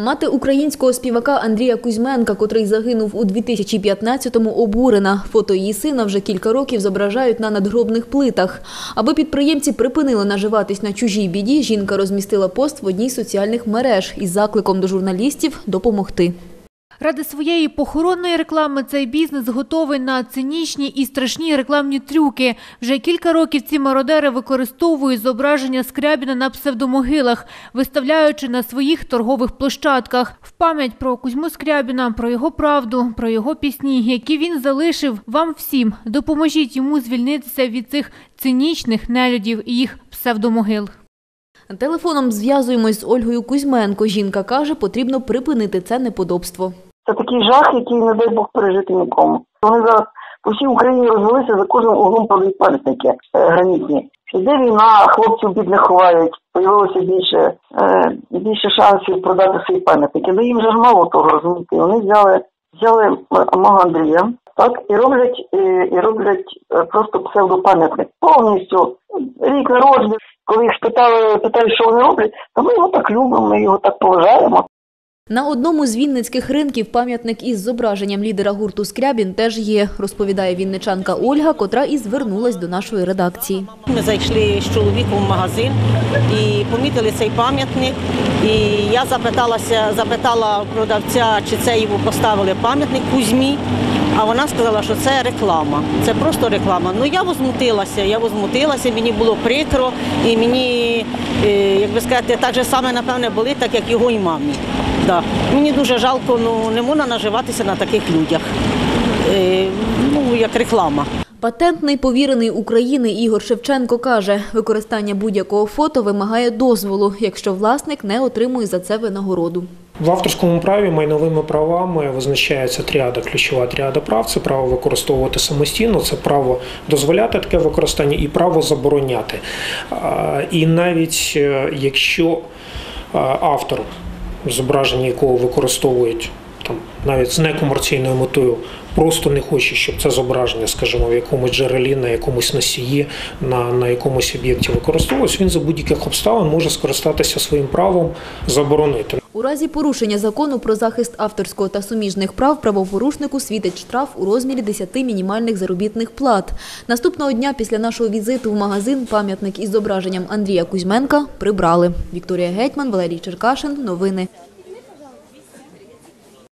Мати українського співака Андрія Кузьменка, котрий загинув у 2015-му, обурена. Фото її сина вже кілька років зображають на надгробних плитах. Аби підприємці припинили наживатись на чужій біді, жінка розмістила пост в одній з соціальних мереж із закликом до журналістів допомогти. Ради своєї похоронної реклами цей бізнес готовий на цинічні і страшні рекламні трюки. Вже кілька років ці мародери використовують зображення Скрябіна на псевдомогилах, виставляючи на своїх торгових площадках. В пам'ять про Кузьму Скрябіна, про його правду, про його пісні, які він залишив вам всім. Допоможіть йому звільнитися від цих цинічних нелюдів і їх псевдомогил. Телефоном зв'язуємось з Ольгою Кузьменко. Жінка каже, потрібно припинити це неподобство. Це такий жах, який не дай Бог пережити нікому. Вони зараз по всій Україні розвелися за кожним углом подають пам'ятники е, гранітні. Іде війна, хлопців бідних ховають, появилося більше, е, більше шансів продати свої пам'ятники. Ну їм же ж мало того розумієте. Вони взяли взяли мого Андрія, так і роблять е, і роблять е, просто псевдопам'ятник повністю рік народження. Коли їх спитали, питають, що вони роблять, то ми його так любимо, ми його так поважаємо. На одному з вінницьких ринків пам'ятник із зображенням лідера гурту Скрябін теж є, розповідає вінничанка Ольга, котра і звернулась до нашої редакції. Ми зайшли з чоловіком в магазин і помітили цей пам'ятник. І я запиталася, запитала продавця, чи це йому поставили пам'ятник Кузьмі. А вона сказала, що це реклама. Це просто реклама. Ну я возмутилася, я возмутилася, мені було прикро, і мені, е, як би сказати, так же саме, напевне, болить, так як його і мамі. Да. Мені дуже жалко, ну не можна наживатися на таких людях. Е, ну, як реклама. Патентний повірений України Ігор Шевченко каже, використання будь-якого фото вимагає дозволу, якщо власник не отримує за це винагороду. В авторському праві майновими правами визначається тріада, ключова тріада прав. Це право використовувати самостійно, це право дозволяти таке використання і право забороняти. І навіть е, якщо автор, зображення якого використовують навіть з некомерційною метою, просто не хоче, щоб це зображення, скажімо, в якомусь джерелі, на якомусь носії, на, на якомусь об'єкті використовувалось, він за будь-яких обставин може скористатися своїм правом заборонити. У разі порушення закону про захист авторського та суміжних прав правопорушнику світить штраф у розмірі 10 мінімальних заробітних плат. Наступного дня після нашого візиту в магазин пам'ятник із зображенням Андрія Кузьменка прибрали. Вікторія Гетьман, Валерій Черкашин. Новини.